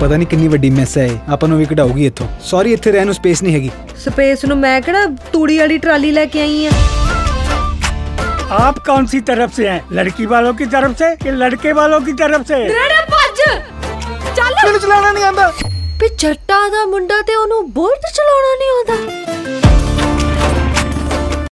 ਪਤਾ ਨਹੀਂ ਕਿੰਨੀ ਵੱਡੀ ਮੈਸ ਹੈ ਇਹ। ਆਪਾਂ ਨੂੰ ਵੀ ਕਢਾਊਗੀ ਇੱਥੋਂ। ਸੌਰੀ ਇੱਥੇ ਰਹਿਣ ਨੂੰ ਸਪੇਸ ਨਹੀਂ ਹੈਗੀ। ਸਪੇਸ ਨੂੰ ਮੈਂ ਕਿਹੜਾ ਤੂੜੀ ਵਾਲੀ ਟਰਾਲੀ ਲੈ ਕੇ ਆਈ ਆ? आप कौन सी तरफ से हैं लड़की वालों की तरफ से कि लड़के वालों की तरफ से ਰੇੜੇ ਭੱਜ! ਚੱਲ! ਮੈਨੂੰ ਚਲਾਉਣਾ ਨਹੀਂ ਆਉਂਦਾ। ਵੀ ਜੱਟਾ ਦਾ ਮੁੰਡਾ ਤੇ ਉਹਨੂੰ ਬੁਲਟ ਚਲਾਉਣਾ